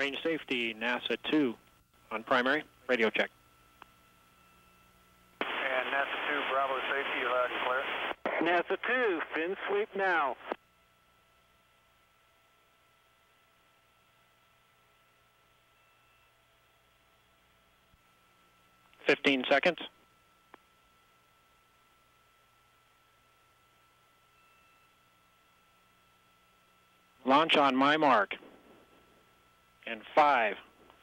Range safety, NASA 2 on primary. Radio check. And NASA 2, Bravo safety, you're loud and clear. NASA 2, fin sweep now. Fifteen seconds. Launch on my mark. In five,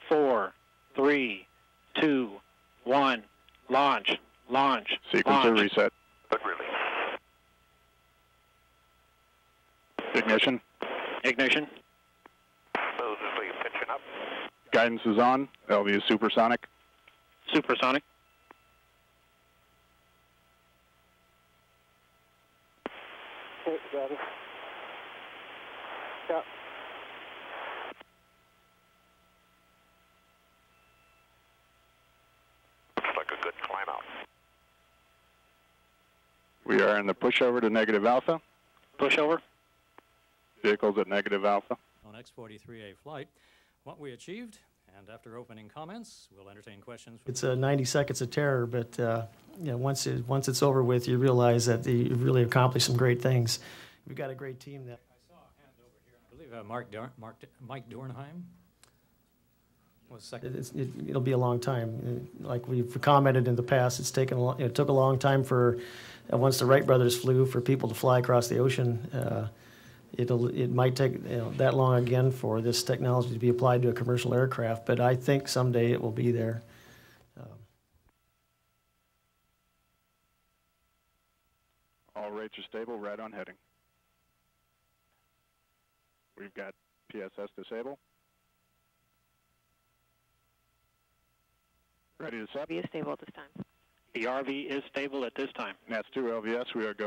four, three, two, one. Launch. Launch. Sequencer launch. reset. Good release. Ignition. Ignition. Smoothly pitching up. Guidance is on. LV is supersonic. Supersonic. Okay, got it. Yeah. We are in the pushover to negative alpha. Pushover. Vehicles at negative alpha. on X-43A flight. What we achieved, and after opening comments, we'll entertain questions. It's uh, 90 seconds of terror, but uh, you know, once it, once it's over with, you realize that the, you really accomplished some great things. We've got a great team that. I saw a hand over here. I believe uh, Mark, Dorn, Mark Mike Dornheim was second. It's, it, it'll be a long time. Uh, Like we've commented in the past, it's taken a long, it took a long time for uh, once the Wright brothers flew for people to fly across the ocean. Uh, it'll it might take you know, that long again for this technology to be applied to a commercial aircraft, but I think someday it will be there. All rates are stable, right on heading. We've got PSS disable. Ready to set. Be stable at this time. The RV is stable at this time. That's 2 LVS, we are go